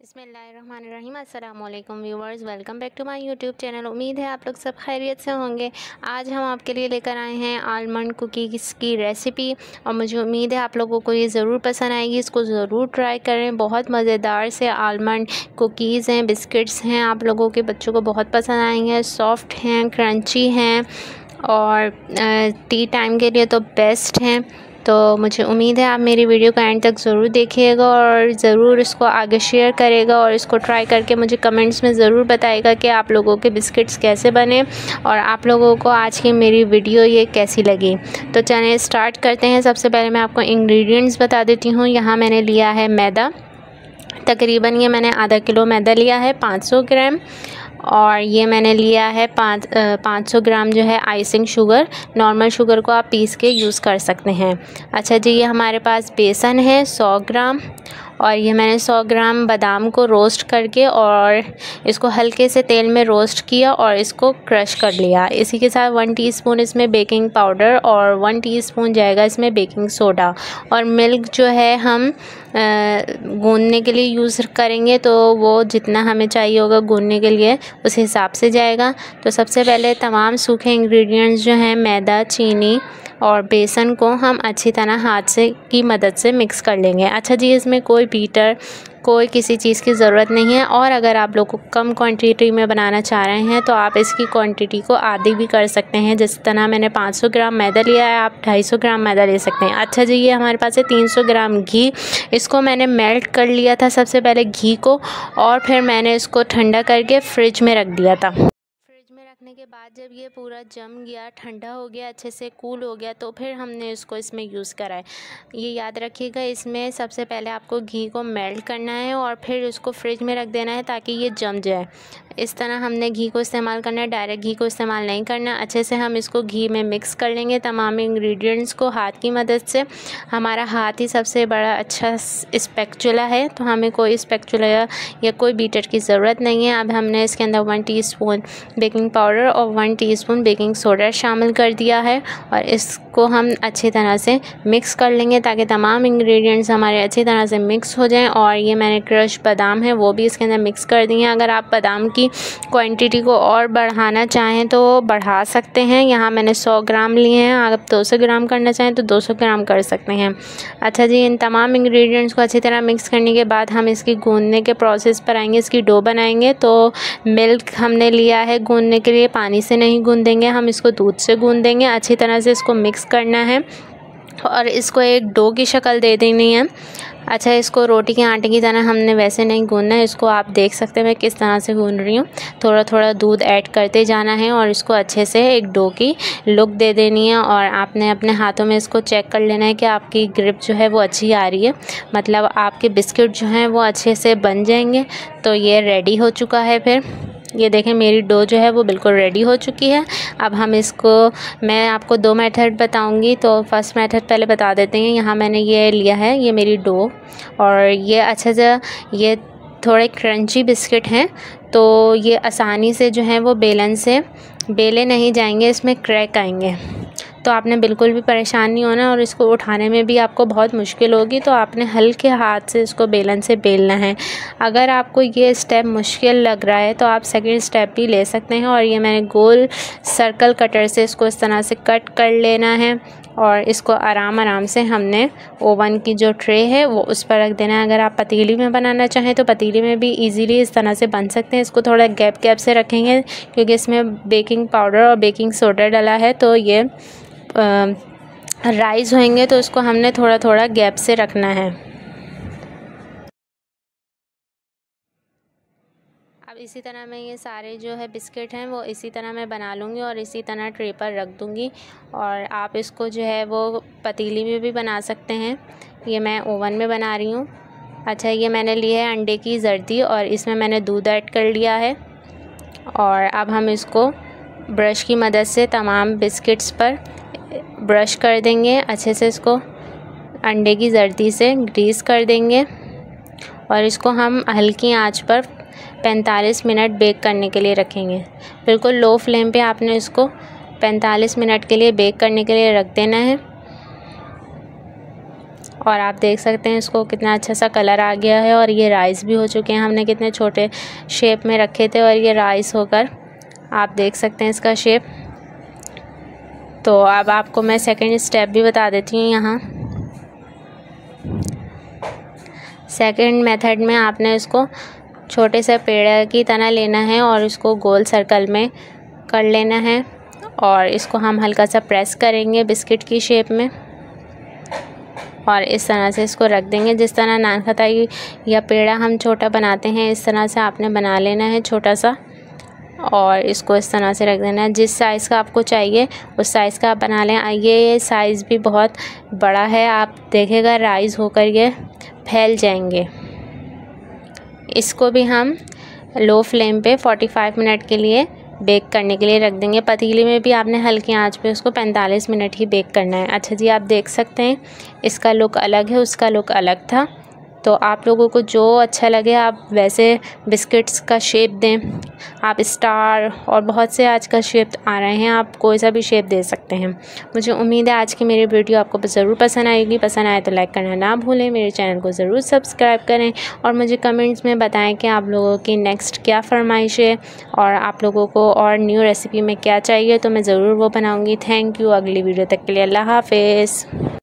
बसमीम अल्लाम viewers, welcome back to my YouTube channel. उम्मीद है आप लोग सब खैरियत से होंगे। आज हम आपके लिए लेकर आए हैं आलमंड कुकीज़ की रेसिपी और मुझे उम्मीद है आप लोगों को ये ज़रूर पसंद आएगी। इसको ज़रूर ट्राई करें। बहुत मज़ेदार से आलमंड कुकीज़ हैं, बिस्किट्स हैं। आप लोगों के बच्चों को बहुत पसंद आएँगे। सॉफ्ट हैं, क्रंची हैं और टी टाइम के लिए तो बेस्ट हैं। तो मुझे उम्मीद है आप मेरी वीडियो को एंड तक ज़रूर देखिएगा और ज़रूर इसको आगे शेयर करेगा और इसको ट्राई करके मुझे कमेंट्स में ज़रूर बताएगा कि आप लोगों के बिस्किट्स कैसे बने और आप लोगों को आज की मेरी वीडियो ये कैसी लगी। तो चलिए स्टार्ट करते हैं। सबसे पहले मैं आपको इंग्रेडिएंट्स बता देती हूँ। यहाँ मैंने लिया है मैदा। तकरीबन ये मैंने आधा किलो मैदा लिया है 500 ग्राम। और ये मैंने लिया है पाँच पाँच सौ ग्राम जो है आइसिंग शुगर। नॉर्मल शुगर को आप पीस के यूज़ कर सकते हैं। अच्छा जी, ये हमारे पास बेसन है, सौ ग्राम और ये मैंने 100 ग्राम बादाम को रोस्ट करके और इसको हल्के से तेल में रोस्ट किया और इसको क्रश कर लिया। इसी के साथ वन टीस्पून इसमें बेकिंग पाउडर और वन टीस्पून जाएगा इसमें बेकिंग सोडा। और मिल्क जो है हम गूंदने के लिए यूज़ करेंगे तो वो जितना हमें चाहिए होगा गूंदने के लिए उस हिसाब से जाएगा। तो सबसे पहले तमाम सूखे इंग्रेडिएंट्स जो हैं, मैदा, चीनी और बेसन को हम अच्छी तरह हाथ से की मदद से मिक्स कर लेंगे। अच्छा जी, इसमें कोई बीटर कोई किसी चीज़ की ज़रूरत नहीं है और अगर आप लोग को कम क्वांटिटी में बनाना चाह रहे हैं तो आप इसकी क्वांटिटी को आधी भी कर सकते हैं। जिस तरह मैंने 500 ग्राम मैदा लिया है, आप 250 ग्राम मैदा ले सकते हैं। अच्छा जी, ये हमारे पास है 300 ग्राम घी। इसको मैंने मेल्ट कर लिया था सबसे पहले घी को और फिर मैंने इसको ठंडा करके फ्रिज में रख दिया था। रखने के बाद जब ये पूरा जम गया, ठंडा हो गया, अच्छे से कूल हो गया तो फिर हमने इसको इसमें यूज़ कराए ये याद रखिएगा, इसमें सबसे पहले आपको घी को मेल्ट करना है और फिर उसको फ्रिज में रख देना है ताकि ये जम जाए। इस तरह हमने घी को इस्तेमाल करना है डायरेक्ट घी को इस्तेमाल नहीं करना। अच्छे से हम इसको घी में मिक्स कर लेंगे तमाम इंग्रेडिएंट्स को हाथ की मदद से। हमारा हाथ ही सबसे बड़ा अच्छा स्पेक्चुला है तो हमें कोई स्पेक्चुला या कोई बीटर की ज़रूरत नहीं है। अब हमने इसके अंदर वन टीस्पून बेकिंग पाउडर और वन टीस्पून बेकिंग सोडा शामिल कर दिया है और इसको हम अच्छी तरह से मिक्स कर लेंगे ताकि तमाम इंग्रेडिएंट्स हमारे अच्छी तरह से मिक्स हो जाएँ। और ये मैंने क्रश बादाम है, वो भी इसके अंदर मिक्स कर दिए हैं। अगर आप बादाम की क्वांटिटी को और बढ़ाना चाहें तो बढ़ा सकते हैं। यहाँ मैंने 100 ग्राम लिए हैं। आप 200 ग्राम करना चाहें तो 200 ग्राम कर सकते हैं। अच्छा जी, इन तमाम इंग्रेडिएंट्स को अच्छी तरह मिक्स करने के बाद हम इसकी गूंदने के प्रोसेस पर आएँगे। इसकी डो बनाएँगे। तो मिल्क हमने लिया है गूंदने के लिए। पानी से नहीं गूंदेंगे। हम इसको दूध से गूंदेंगे। अच्छी तरह से इसको मिक्स करना है। और इसको एक डो की शक्ल दे देनी है। अच्छा इसको रोटी के आटे की तरह हमने वैसे नहीं गूंदना है। इसको आप देख सकते हैं मैं किस तरह से गूंद रही हूँ। थोड़ा थोड़ा दूध ऐड करते जाना है और इसको अच्छे से एक डो की लुक दे देनी है और आपने अपने हाथों में इसको चेक कर लेना है कि आपकी ग्रिप जो है वो अच्छी आ रही है। मतलब आपके बिस्किट जो हैं वो अच्छे से बन जाएँगे तो ये रेडी हो चुका है फिर। ये देखें, मेरी डो जो है वो बिल्कुल रेडी हो चुकी है। अब हम इसको, मैं आपको दो मेथड बताऊँगी तो फ़र्स्ट मेथड पहले बता देते हैं। यहाँ मैंने ये लिया है, ये मेरी डो, और ये अच्छा सा, ये थोड़े क्रंची बिस्किट हैं तो ये आसानी से जो है वो बेलन से, बेले नहीं जाएँगे, इसमें क्रैक आएँगे। तो आपने बिल्कुल भी परेशान नहीं होना और इसको उठाने में भी आपको बहुत मुश्किल होगी तो आपने हल्के हाथ से इसको बेलन से बेलना है। अगर आपको ये स्टेप मुश्किल लग रहा है तो आप सेकेंड स्टेप भी ले सकते हैं और ये मैंने गोल सर्कल कटर से इसको इस तरह से कट कर लेना है और इसको आराम आराम से हमने ओवन की जो ट्रे है, वो उस पर रख देना है। अगर आप पतीली में बनाना चाहें तो पतीली में भी इजीली इस तरह से बन सकते हैं। इसको थोड़ा गैप गैप से रखेंगे, क्योंकि इसमें बेकिंग पाउडर और बेकिंग सोडा डला है तो ये राइस होंगे तो उसको हमने थोड़ा थोड़ा गैप से रखना है। अब इसी तरह मैं ये सारे जो है बिस्किट हैं, वो इसी तरह मैं बना लूँगी और इसी तरह ट्रे पर रख दूँगी। और आप इसको जो है वो पतीली में भी बना सकते हैं। ये मैं ओवन में बना रही हूँ। अच्छा ये मैंने लिया है अंडे की जर्दी और इसमें मैंने दूध ऐड कर लिया है। और अब हम इसको ब्रश की मदद से तमाम बिस्किट्स पर ब्रश कर देंगे, अच्छे से इसको अंडे की जर्दी से ग्रीस कर देंगे। और इसको हम हल्की आँच पर 45 मिनट बेक करने के लिए रखेंगे। बिल्कुल लो फ्लेम पे आपने इसको 45 मिनट के लिए बेक करने के लिए रख देना है। और आप देख सकते हैं इसको कितना अच्छा सा कलर आ गया है और ये राइस भी हो चुके हैं। हमने कितने छोटे शेप में रखे थे और ये राइस होकर आप देख सकते हैं इसका शेप तो अब आपको मैं सेकंड स्टेप भी बता देती हूँ यहाँ। सेकंड मेथड में आपने इसको छोटे से पेड़ की तरह लेना है और इसको गोल सर्कल में कर लेना है और इसको हम हल्का सा प्रेस करेंगे बिस्किट की शेप में और इस तरह से इसको रख देंगे। जिस तरह नान खताई या पेड़ा हम छोटा बनाते हैं, इस तरह से आपने बना लेना है छोटा सा। और इसको इस तरह से रख देना है। जिस साइज़ का आपको चाहिए, उस साइज़ का आप बना लें। ये साइज़ भी बहुत बड़ा है। आप देखेगा राइज़ होकर ये फैल जाएँगे। इसको भी हम लो फ्लेम पे 45 मिनट के लिए बेक करने के लिए रख देंगे। पतीली में भी आपने हल्की आँच पे उसको 45 मिनट ही बेक करना है। अच्छा जी, आप देख सकते हैं, इसका लुक अलग है, उसका लुक अलग था। तो आप लोगों को जो अच्छा लगे, आप वैसे बिस्किट्स का शेप दें। आप स्टार और बहुत से आज का शेप आ रहे हैं, आप कोई सा भी शेप दे सकते हैं। मुझे उम्मीद है आज की मेरी वीडियो आपको ज़रूर पसंद आएगी। पसंद आए तो लाइक करना ना भूलें। मेरे चैनल को ज़रूर सब्सक्राइब करें और मुझे कमेंट्स में बताएँ कि आप लोगों की नेक्स्ट क्या फरमाइश है और आप लोगों को और न्यू रेसिपी में क्या चाहिए तो मैं ज़रूर वो बनाऊँगी। Thank you. अगली वीडियो तक के लिए अल्लाह हाफिज़।